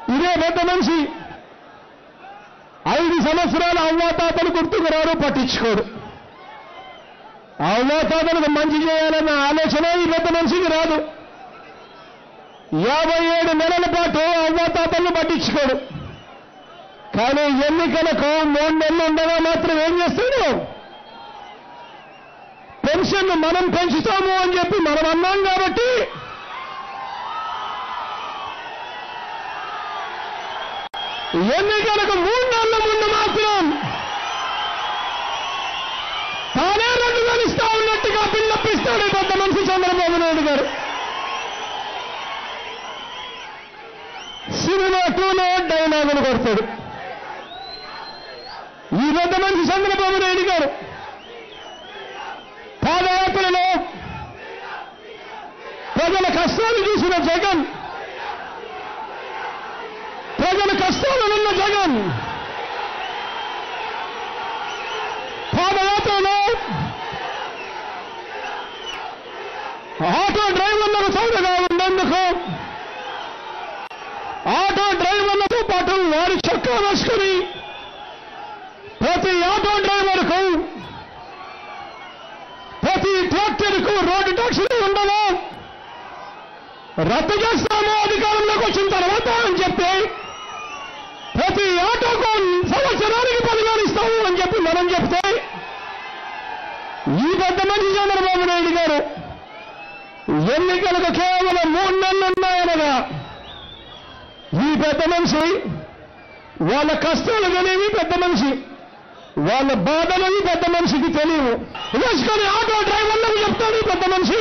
ఇదే పెద్ద మనిషి. ఐదు సంవత్సరాలు అవ్వాతాతలు గుర్తుకు రారు పట్టించుకోరు. అవ్వాతాతలకు మంచి చేయాలన్న ఆలోచన ఈ పెద్ద మనిషికి రాదు. యాభై ఏడు నెలల పాటు అవ్వాతాతలను పట్టించుకోడు కానీ ఎన్నికలకు మూడు నెలలు ఉండగా మాత్రం ఏం చేస్తాడు పెన్షన్ మనం పెంచుతాము అని చెప్పి మనం అన్నాం కాబట్టి ఎన్నికలకు మూడు నెలల ముందు మాత్రం తానే రెండు వేలు ఇస్తా ఉన్నట్టుగా పిల్లపిస్తాడు పెద్ద మనిషి చంద్రబాబు నాయుడు గారు. సినిమా టూలో డైలాగులు కొడతాడు. ఈ పెద్ద మనిషి చంద్రబాబు నాయుడు గారు. పాదయాత్రలో ప్రజల కష్టాలు చూసిన జగన్ ప్రజల కష్టాలనున్న జగన్. పాదయాత్రలో ఆటో డ్రైవర్లకు సౌదగా ఉన్నందుకు ఆటో డ్రైవర్లతో పాటు వారి చొక్కా వేసుకుని ప్రతి ఆటో డ్రైవర్కు ప్రతి ట్రాక్టర్కు రోడ్డు ట్యాక్సీలు ఉండవు. రద్దు చేస్తాము అధికారంలోకి వచ్చిన తర్వాత అని చెప్పి ప్రతి ఆటోకు సంవత్సరానికి పదివేలు ఇస్తాము అని చెప్పి మనం చెప్తే ఈ పెద్ద మనిషి చంద్రబాబు నాయుడు గారు ఎన్నికలకు కేవలం మూడు నెలలు ఉన్నాయనగా ఈ పెద్ద మనిషి వాళ్ళ కష్టాలు తెలియవి పెద్ద మనిషి వాళ్ళ బాధలని పెద్ద మనిషికి తెలియవు. వేసుకొని ఆటో డ్రైవర్లకు చెప్తాడు పెద్ద మనిషి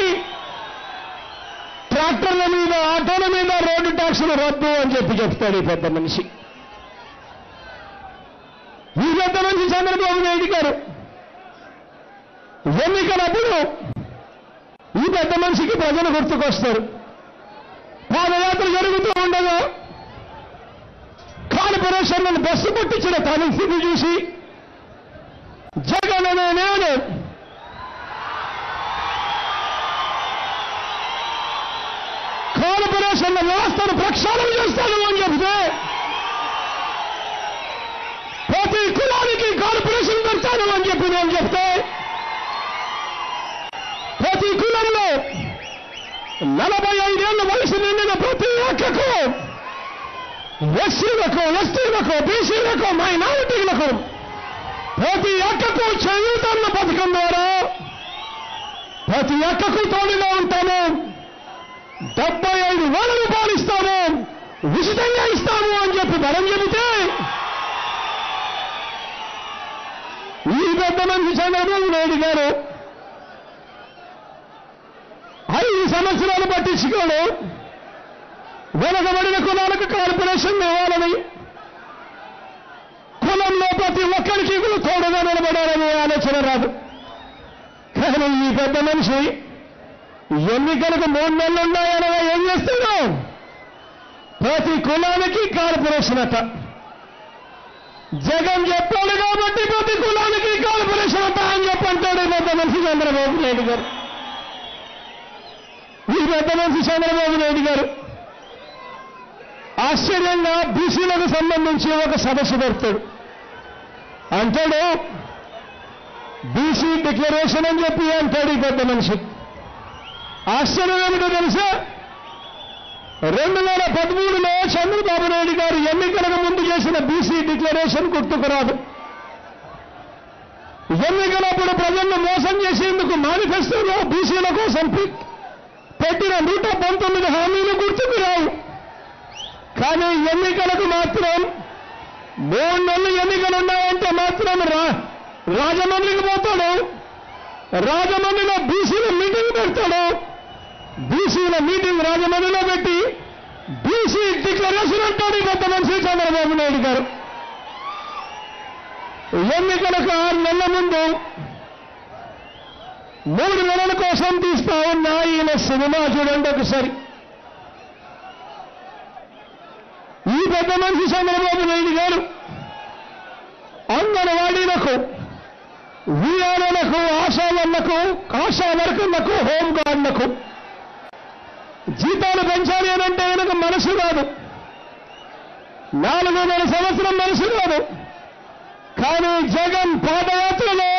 ట్రాక్టర్ల మీద ఆటోల మీద రోడ్డు ట్యాక్సులు రద్దు అని చెప్పి చెప్తాడు పెద్ద మనిషి ఈ పెద్ద చంద్రబాబు నాయుడు గారు ఎన్నికలప్పుడు ఈ పెద్ద మనిషికి ప్రజలు గుర్తుకొస్తారు. పాదయాత్ర జరుగుతూ ఉండగా కార్పొరేషన్లను బస్సు పట్టించిన పరిస్థితి చూసి జగన్ అనే నేను కార్పొరేషన్ల వ్యవస్థను ప్రక్షాళన చేస్తాను అని చెప్తే ప్రతి కులానికి కార్పొరేషన్ పెడతాను అని చెప్తే ప్రతి కులంలో నలభై ఐదేళ్ళ వయసు నిండిన ప్రతి ఒక్కకు ఎస్సీలకు ఎస్టీలకు బీసీలకు మైనారిటీలకు ప్రతి ఒక్కకు చేయూతన్న పథకం ద్వారా ప్రతి ఒక్కకు తోడుగా ఉంటాము. డెబ్బై ఐదు వేల రూపాయలు ఇస్తాము. ఉచితంగా ఇస్తాము అని చెప్పి బలం చెబితే ఈ పెద్ద మనిషి చంద్రబాబు నాయుడు గారు. ఐదు సంవత్సరాలు పట్టించుకోడు. వెనకబడిన కులాలకు కార్పొరేషన్ ఇవ్వాలని. కులంలో ప్రతి ఒక్కరికి తోడుగా నిలబడాలనే ఆలోచన రాదు. కానీ ఈ పెద్ద మనిషి ఎన్నికలకు మూడు నెలలు ఉన్నాయనగా ఏం చేస్తున్నావు ప్రతి కులానికి కార్పొరేషన్ అట. జగన్ చెప్పాడు కాబట్టి ప్రతి కులానికి కార్పొరేషన్ అట అని చెప్పంటాడు పెద్ద మనిషి చంద్రబాబు నాయుడు గారు. ఈ పెద్ద మనిషి చంద్రబాబు నాయుడు గారు. ఆశ్చర్యంగా బీసీలకు సంబంధించి ఒక సదస్సు పెడతాడు అంటాడు బీసీ డిక్లరేషన్ అని చెప్పి అంటాడు ఈ పెద్ద మనిషి. ఆశ్చర్యం ఏమిటో తెలుసా? రెండు వేల పదమూడులో చంద్రబాబు నాయుడు గారు ఎన్నికలకు ముందు చేసిన బీసీ డిక్లరేషన్ గుర్తుకు రాదు ఎన్నికలప్పుడు ప్రజలను మోసం చేసేందుకు మేనిఫెస్టోలో బీసీల కోసం పెట్టిన నూట పంతొమ్మిది హామీలు గుర్తుకు రావు కానీ ఎన్నికలకు మాత్రం మూడు నెలలు ఎన్నికలు ఉన్నాయంటే మాత్రం రా రాజమండ్రికి పోతాడు. రాజమండ్రిలో బీసీలు మీటింగ్ పెడతాడు. బీసీల మీటింగ్ రాజమండ్రిలో పెట్టి బీసీ డిక్లరేషన్ అంటాడు పెద్ద మనిషి చంద్రబాబు నాయుడు గారు. ఎన్నికలకు ఆరు నెలల ముందు మూడు నెలల కోసం తీస్తా ఉన్న ఈయన సినిమా చూడండి ఒకసారి. ఈ పెద్ద మనిషి చంద్రబాబు నాయుడు గారు అంగన్వాడీలకు వీఆర్ఓలకు ఆశావాళ్ళకు ఆశా వర్కర్లకు హోంగార్డులకు జీతాలు పెంచాలి అని అంటే వెనుక మనసు రాదు నాలుగున్నర సంవత్సరం మనసు రాదు కానీ జగన్ పాదయాత్రలో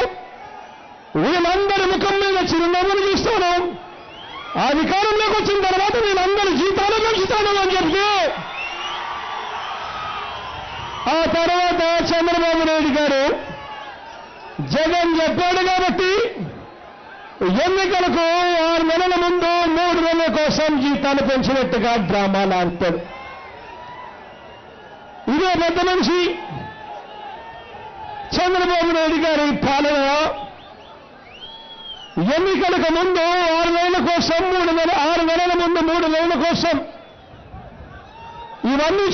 వీళ్ళందరి ముఖం మీద చిరునవ్వులు చూస్తాను. అధికారంలోకి వచ్చిన తర్వాత వీళ్ళందరి జీతాలు పెంచుతాను అని చెప్తే ఆ తర్వాత చంద్రబాబు నాయుడు గారు జగన్ చెప్పాడు కాబట్టి ఎన్నికలకు ఆరు నెలల ముందు మూడు నెలల కోసం జీతాలు పెంచినట్టుగా డ్రామాలు ఆడతాడు ఇదే పెద్ద మనిషి చంద్రబాబు నాయుడు గారి పాలన. ఎన్నికలకు ముందు ఆరు నెలల కోసం మూడు నెల ఆరు నెలల ముందు మూడు నెలల కోసం ఇవన్నీ